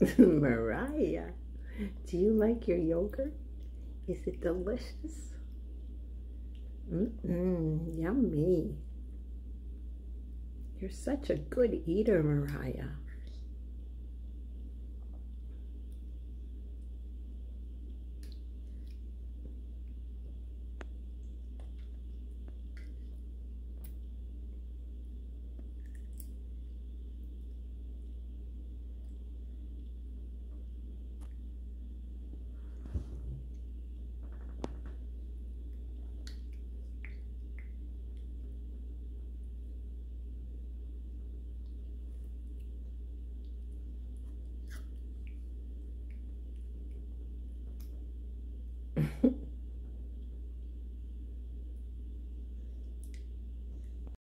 Mariah, do you like your yogurt? Is it delicious? Mm-mm, yummy. You're such a good eater, Mariah.